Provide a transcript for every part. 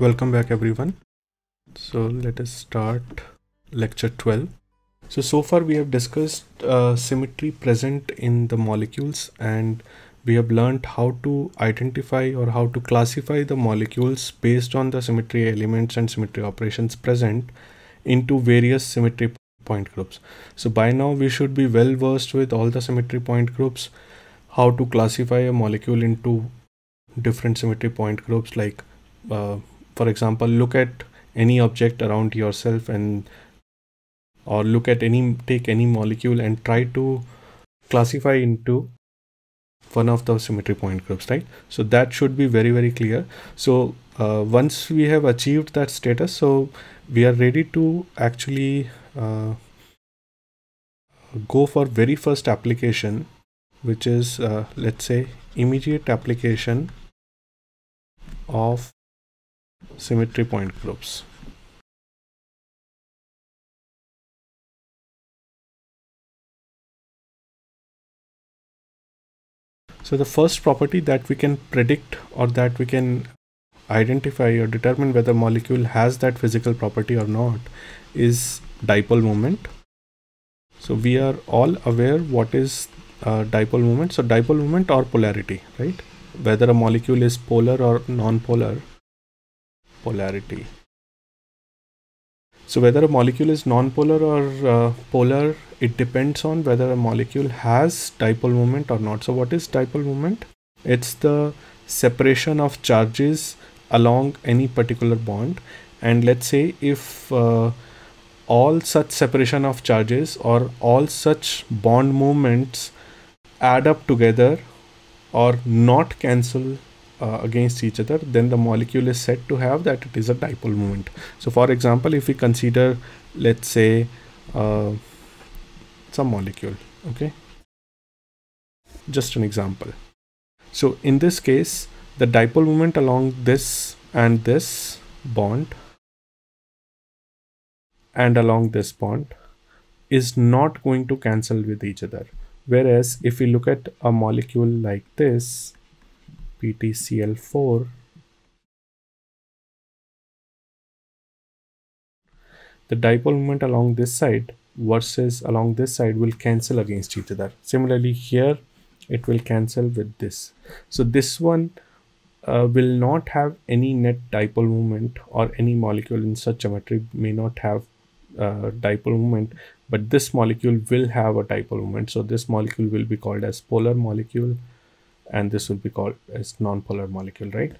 welcome back everyone. So let us start lecture 12 so so far we have discussed uh, symmetry present in the molecules and we have learned how to identify or how to classify the molecules based on the symmetry elements and symmetry operations present into various symmetry point groups. So by now we should be well versed with all the symmetry point groups how to classify a molecule into different symmetry point groups like uh, for example look at any object around yourself and or look at any take any molecule and try to classify into one of those symmetry point groups right? So that should be very very clear. So uh, once we have achieved that status so we are ready to actually uh, go for very first application which is uh, let's say immediate application of symmetry point groups. So the first property that we can predict or that we can identify or determine whether molecule has that physical property or not is dipole moment. So we are all aware what is uh, dipole moment. So dipole moment or polarity, right? Whether a molecule is polar or non-polar polarity. So whether a molecule is nonpolar or uh, polar, it depends on whether a molecule has dipole moment or not. So what is dipole moment? It's the separation of charges along any particular bond. And let's say if uh, all such separation of charges or all such bond moments add up together or not cancel uh, against each other then the molecule is said to have that it is a dipole moment. So for example if we consider let's say uh, some molecule okay? Just an example. So in this case the dipole moment along this and this bond and along this bond is not going to cancel with each other. Whereas if we look at a molecule like this PTCl4 the dipole moment along this side versus along this side will cancel against each other. Similarly here it will cancel with this. So this one uh, will not have any net dipole moment or any molecule in such geometry may not have uh, dipole moment but this molecule will have a dipole moment so this molecule will be called as polar molecule and this will be called as non-polar molecule, right?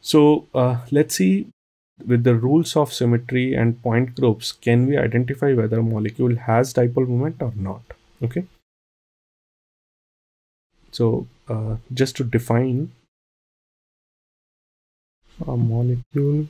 So uh, let's see with the rules of symmetry and point groups, can we identify whether a molecule has dipole moment or not? Okay. So uh, just to define a molecule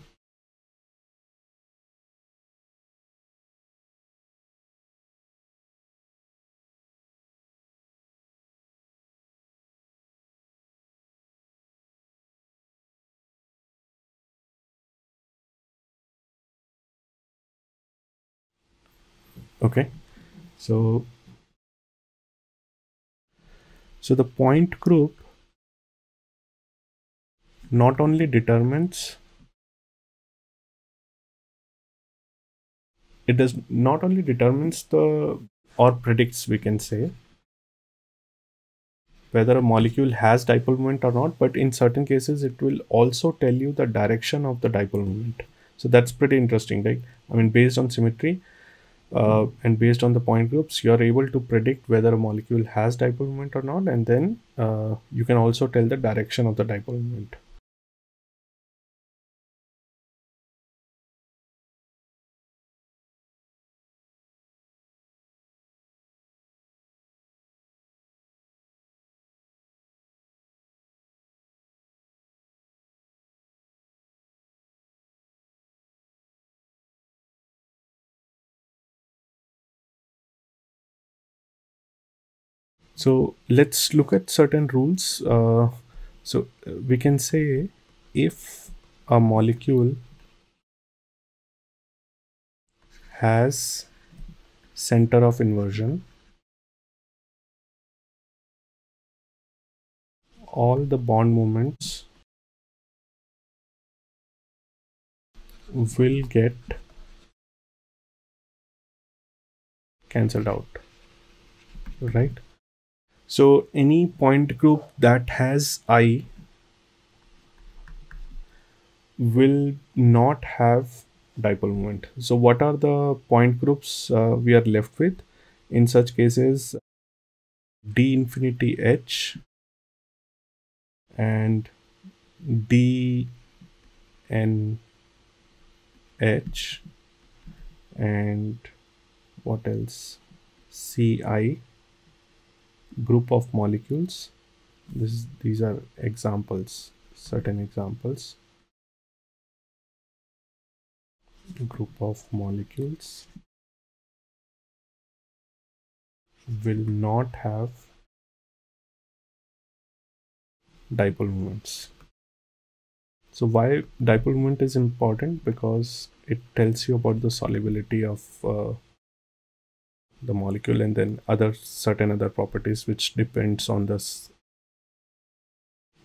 okay. So so the point group not only determines it does not only determines the or predicts we can say whether a molecule has dipole moment or not but in certain cases it will also tell you the direction of the dipole moment. So that's pretty interesting right? I mean based on symmetry uh, and based on the point groups you are able to predict whether a molecule has dipole moment or not and then uh, you can also tell the direction of the dipole moment so let's look at certain rules. Uh, so we can say if a molecule has center of inversion all the bond moments will get cancelled out right so any point group that has i will not have dipole moment. So what are the point groups uh, we are left with? In such cases d infinity h and d n h and what else? Ci group of molecules. This these are examples certain examples. Group of molecules will not have dipole moments so why dipole moment is important? Because it tells you about the solubility of uh, the molecule and then other certain other properties which depends on this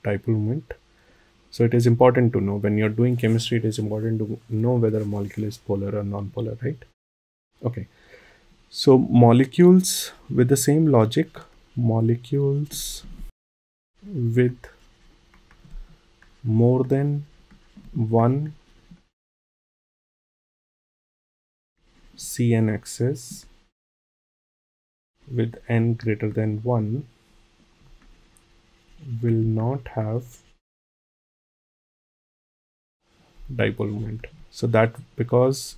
dipole moment. So it is important to know when you're doing chemistry, it is important to know whether a molecule is polar or non-polar, right? Okay. So molecules with the same logic, molecules with more than one Cn axis with n greater than 1 will not have dipole moment. So that because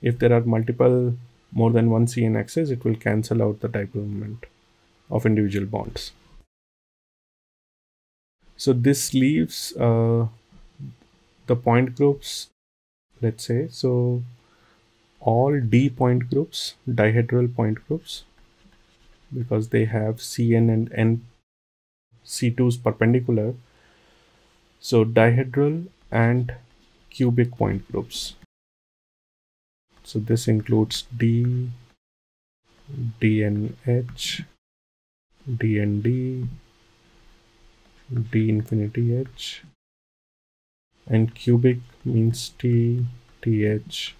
if there are multiple more than one Cn axis, it will cancel out the dipole moment of individual bonds so this leaves uh, the point groups let's say so all d point groups dihedral point groups because they have cn and n c2s perpendicular. So dihedral and cubic point groups. So this includes d dnh dnd d infinity h and cubic means t th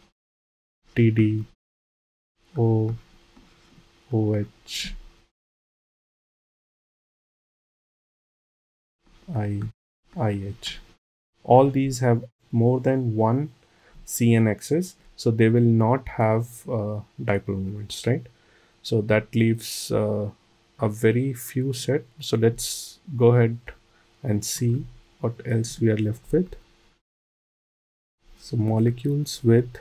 td o oh i ih all these have more than one cn axis so they will not have uh, dipole moments right? So that leaves uh, a very few set. So let's go ahead and see what else we are left with. So molecules with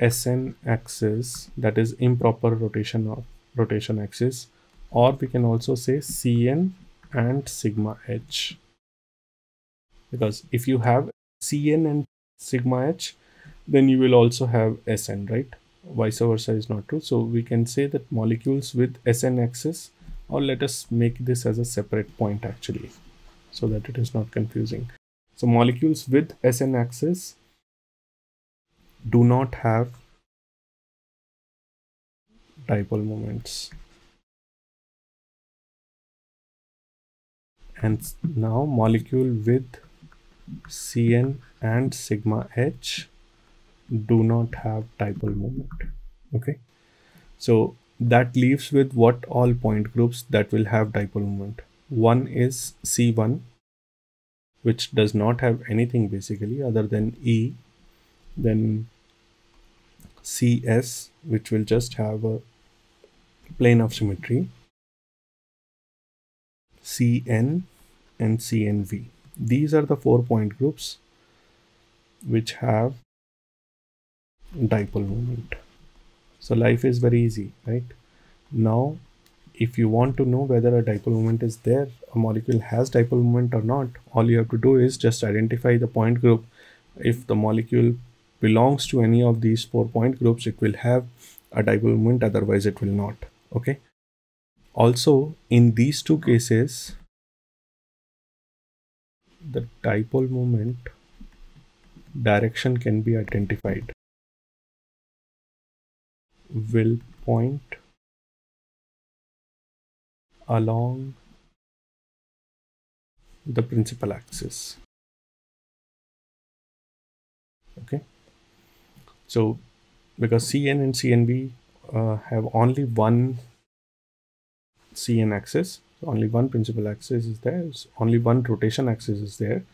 SN axis that is improper rotation of rotation axis or we can also say Cn and sigma h. Because if you have Cn and sigma h then you will also have Sn right? Vice versa is not true. So we can say that molecules with Sn axis or let us make this as a separate point actually so that it is not confusing. So molecules with SN axis do not have dipole moments and now molecule with Cn and sigma H do not have dipole moment okay so that leaves with what all point groups that will have dipole moment. One is C1, which does not have anything basically other than E. Then CS, which will just have a plane of symmetry. CN and CNV. These are the four point groups which have dipole moment. So life is very easy, right? Now, if you want to know whether a dipole moment is there, a molecule has dipole moment or not, all you have to do is just identify the point group. If the molecule belongs to any of these four point groups, it will have a dipole moment, otherwise it will not. Okay. Also, in these two cases, the dipole moment direction can be identified. Will point along the principal axis. Okay? So because cn and cnv uh, have only one cn axis only one principal axis is there, only one rotation axis is there.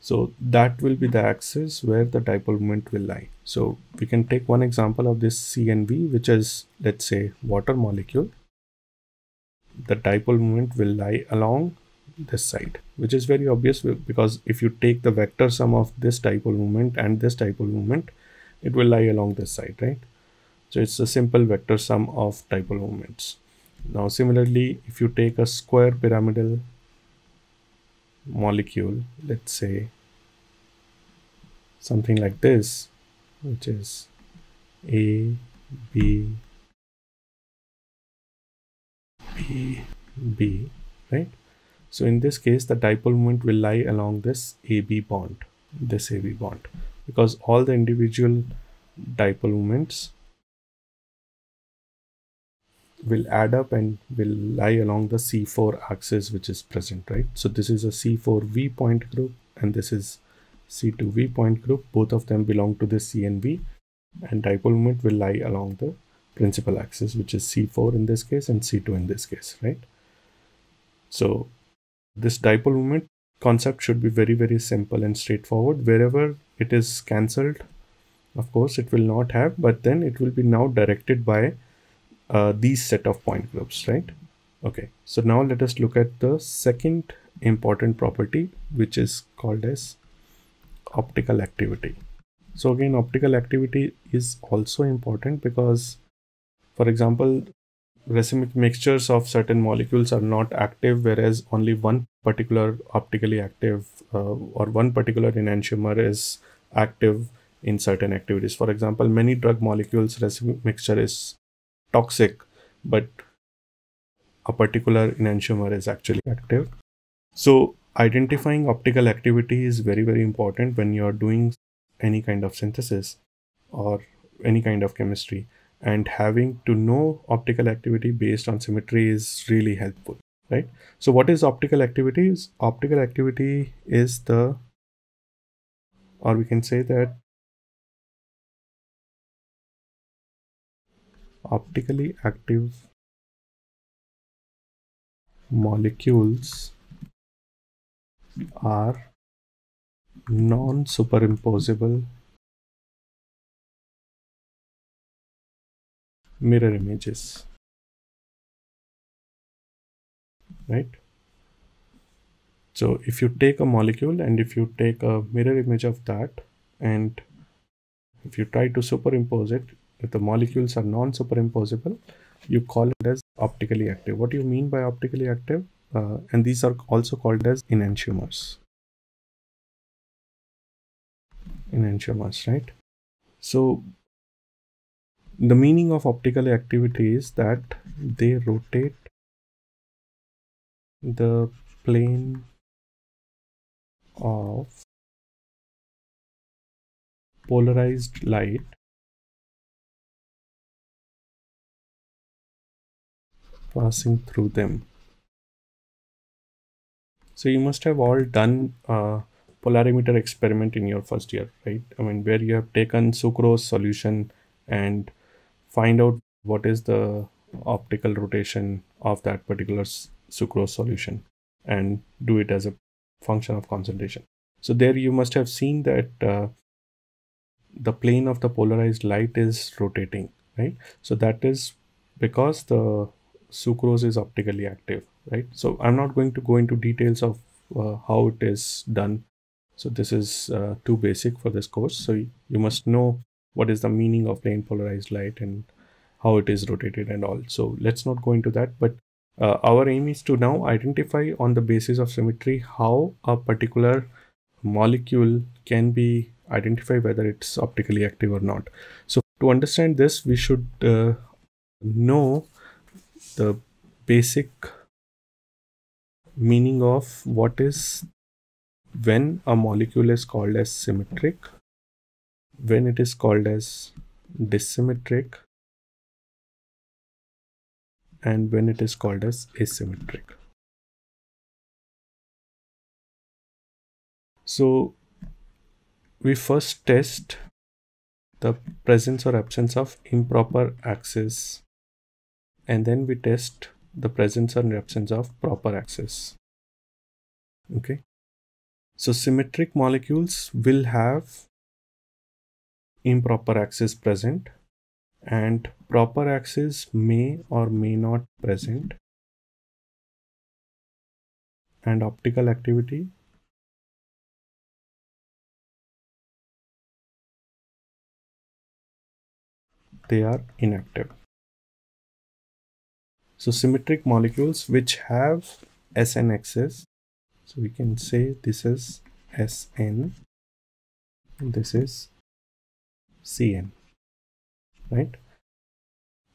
So that will be the axis where the dipole moment will lie. So we can take one example of this CNV, which is let's say water molecule. The dipole moment will lie along this side, which is very obvious because if you take the vector sum of this dipole moment and this dipole moment, it will lie along this side, right? So it's a simple vector sum of dipole moments. Now similarly, if you take a square pyramidal molecule, let's say something like this, which is A, B, B, B, right? So in this case, the dipole moment will lie along this AB bond, this AB bond, because all the individual dipole moments will add up and will lie along the C4 axis which is present, right? So this is a C4V point group and this is C2V point group. Both of them belong to the CNV and dipole moment will lie along the principal axis which is C4 in this case and C2 in this case, right? So this dipole moment concept should be very, very simple and straightforward. Wherever it is cancelled, of course, it will not have, but then it will be now directed by uh, these set of point groups, right? Okay, so now let us look at the second important property, which is called as optical activity. So again, optical activity is also important because, for example, racemic mixtures of certain molecules are not active, whereas only one particular optically active uh, or one particular enantiomer is active in certain activities. For example, many drug molecules racemic mixture is toxic, but a particular enantiomer is actually active. So identifying optical activity is very, very important when you're doing any kind of synthesis or any kind of chemistry. And having to know optical activity based on symmetry is really helpful, right? So what is optical activity? Optical activity is the, or we can say that optically active molecules are non-superimposable mirror images right? So if you take a molecule and if you take a mirror image of that and if you try to superimpose it if the molecules are non-superimposable, you call it as optically active. What do you mean by optically active? Uh, and these are also called as enantiomers. Enantiomers, right? So the meaning of optical activity is that they rotate the plane of polarized light passing through them. So you must have all done a polarimeter experiment in your first year, right? I mean, where you have taken sucrose solution and find out what is the optical rotation of that particular sucrose solution and do it as a function of concentration. So there you must have seen that uh, the plane of the polarized light is rotating, right? So that is because the sucrose is optically active, right? So I'm not going to go into details of uh, how it is done. So this is uh, too basic for this course. So you must know what is the meaning of plane polarized light and how it is rotated and all. So let's not go into that. But uh, our aim is to now identify on the basis of symmetry how a particular molecule can be identified whether it's optically active or not. So to understand this, we should uh, know the basic meaning of what is when a molecule is called as symmetric, when it is called as dissymmetric, and when it is called as asymmetric. So we first test the presence or absence of improper axis and then we test the presence or absence of proper axis okay? So symmetric molecules will have improper axis present and proper axis may or may not present and optical activity they are inactive so symmetric molecules which have SN axis. So we can say this is Sn this is Cn right?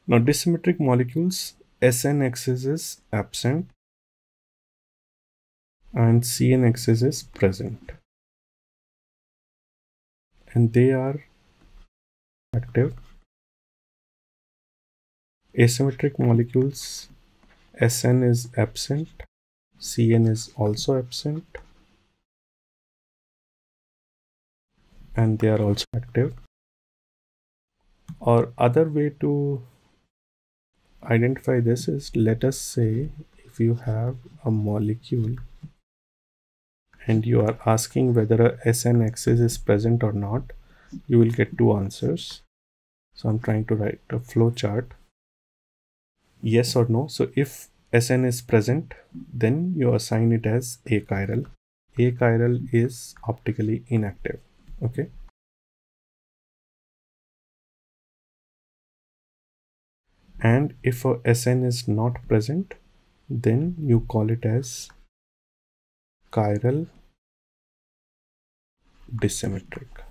Now dissymmetric molecules Sn axis is absent and Cn axis is present. And they are active asymmetric molecules Sn is absent Cn is also absent and they are also active. Or other way to identify this is let us say if you have a molecule and you are asking whether a SN axis is present or not you will get two answers. So I'm trying to write a flow chart yes or no. So if SN is present then you assign it as achiral achiral is optically inactive. Okay. And if a SN is not present then you call it as chiral dissymmetric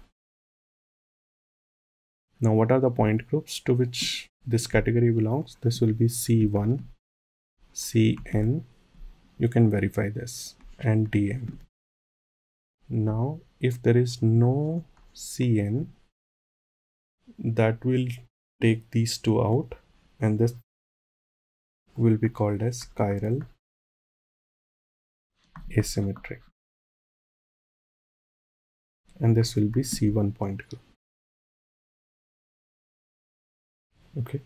now what are the point groups to which this category belongs? This will be C1 CN you can verify this. And DN now if there is no CN that will take these two out. And this will be called as chiral asymmetric. And this will be C1 point group okay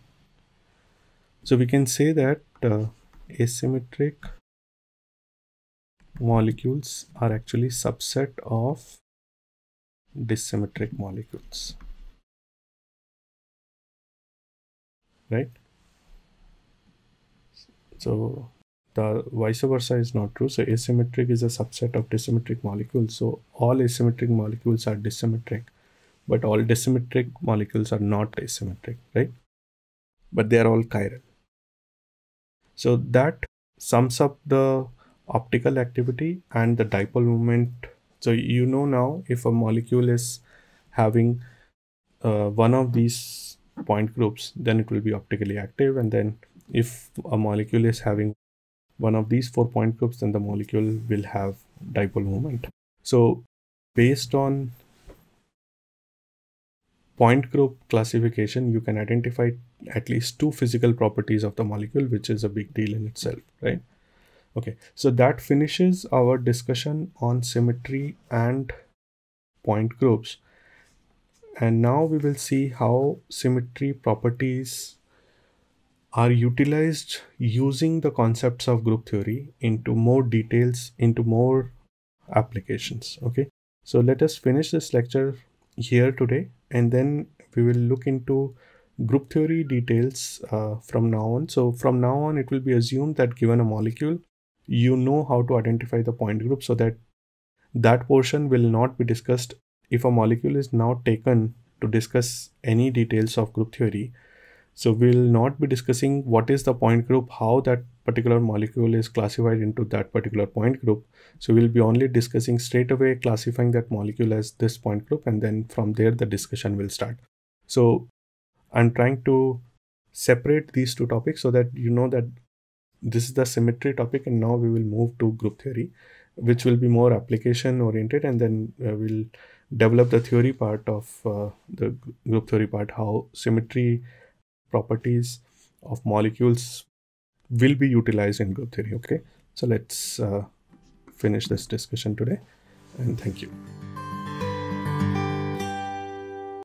so we can say that uh, asymmetric molecules are actually subset of dissymmetric molecules right so the vice versa is not true. So asymmetric is a subset of dissymmetric molecules. So all asymmetric molecules are dissymmetric, but all dissymmetric molecules are not asymmetric, right? But they are all chiral. So that sums up the optical activity and the dipole moment. So you know now if a molecule is having uh, one of these point groups, then it will be optically active and then if a molecule is having one of these four point groups then the molecule will have dipole moment so based on point group classification you can identify at least two physical properties of the molecule which is a big deal in itself right? Okay so that finishes our discussion on symmetry and point groups. And now we will see how symmetry properties are utilized using the concepts of group theory into more details into more applications okay? So let us finish this lecture here today and then we will look into group theory details uh, from now on so from now on it will be assumed that given a molecule you know how to identify the point group so that that portion will not be discussed if a molecule is now taken to discuss any details of group theory so we'll not be discussing what is the point group, how that particular molecule is classified into that particular point group. So we'll be only discussing straight away classifying that molecule as this point group and then from there the discussion will start. So I'm trying to separate these two topics so that you know that this is the symmetry topic and now we will move to group theory which will be more application oriented and then uh, we'll develop the theory part of uh, the group theory part how symmetry properties of molecules will be utilized in group theory okay? So let's uh, finish this discussion today and thank you